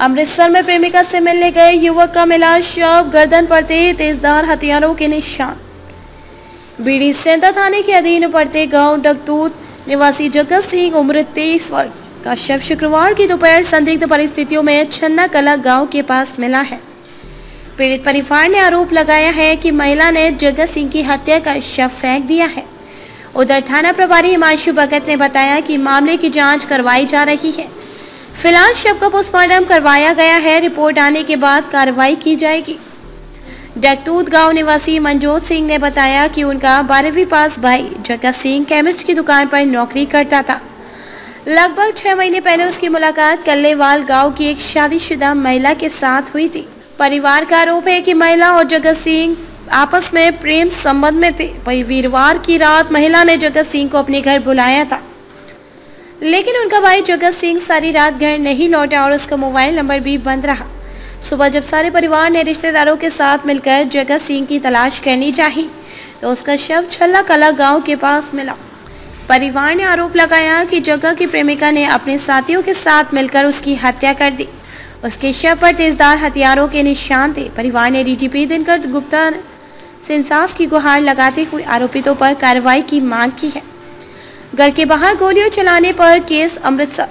अमृतसर में प्रेमिका से मिलने गए युवक का मिला शव गर्दन पड़ते तेजदार हथियारों के निशान। बीड़ी सेंता थाने के अधीन पड़ते गाँव डगतूत निवासी जगत सिंह, उम्र तेईस वर्ष का शव शुक्रवार की दोपहर संदिग्ध परिस्थितियों में छन्ना कला गाँव के पास मिला है। पीड़ित परिवार ने आरोप लगाया है कि महिला ने जगत सिंह की हत्या का शव फेंक दिया है। उधर थाना प्रभारी हिमांशु भगत ने बताया कि मामले की जाँच करवाई जा रही है। फ़िलहाल शव का पोस्टमार्टम करवाया गया है। रिपोर्ट आने के बाद कार्रवाई की जाएगी। डकतूत गाँव निवासी मनजोत सिंह ने बताया कि उनका बारहवीं पास भाई जगत सिंह केमिस्ट की दुकान पर नौकरी करता था। लगभग छह महीने पहले उसकी मुलाकात कल्लेवाल गाँव की एक शादीशुदा महिला के साथ हुई थी। परिवार का आरोप है कि महिला और जगत सिंह आपस में प्रेम संबंध में थे। वही वीरवार की रात महिला ने जगत सिंह को अपने घर बुलाया था। लेकिन उनका भाई जगत सिंह सारी रात घर नहीं लौटा और उसका मोबाइल नंबर भी बंद रहा। सुबह जब सारे परिवार ने रिश्तेदारों के साथ मिलकर जगत सिंह की तलाश करनी चाहिए तो उसका शव छल्ला कला गाँव के पास मिला। परिवार ने आरोप लगाया कि जगह की प्रेमिका ने अपने साथियों के साथ मिलकर उसकी हत्या कर दी। उसके शव पर तेजदार हथियारों के निशान थे। परिवार ने डीजीपी दिनकर गुप्ता से इंसाफ की गुहार लगाते हुए आरोपितों पर कार्रवाई की मांग की है। घर के बाहर गोलियों चलाने पर केस अमृतसर।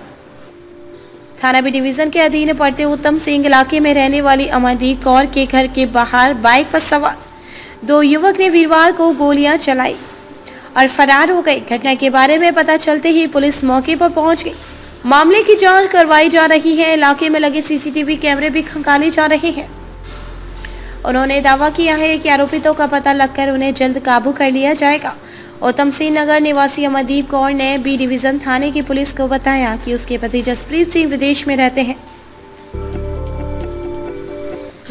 थाना बी डिवीज़न के अधीन पड़ते उत्तम सिंह इलाके में रहने वाली अमरदीप कौर के घर के बाहर बाइक पर सवार। दो युवक ने वीरवार को गोलियाँ चलाई और फरार हो गए। घटना के बारे में पता चलते ही पुलिस मौके पर पहुँच गई। मामले की जाँच करवाई जा रही है। इलाके में लगे सीसीटीवी कैमरे भी खंगाले जा रहे हैं। उन्होंने दावा किया है कि आरोपितों का पता लगकर उन्हें जल्द काबू कर लिया जाएगा। उत्तम सिंह नगर निवासी अमरदीप कौर ने बी डिवीज़न थाने की पुलिस को बताया कि उसके पति जसप्रीत सिंह विदेश में रहते हैं।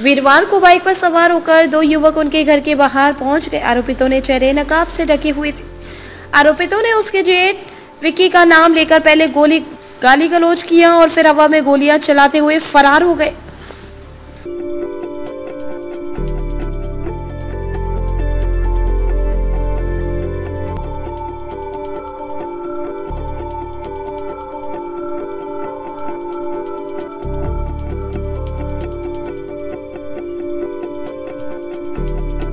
वीरवार को बाइक पर सवार होकर दो युवक उनके घर के बाहर पहुँच गए। आरोपितों ने चेहरे नकाब से ढके हुए थे। आरोपितों ने उसके जेठ विक्की का नाम लेकर पहले गोली, गाली गलोच किया और फिर हवा में गोलियाँ चलाते हुए फरार हो गए। you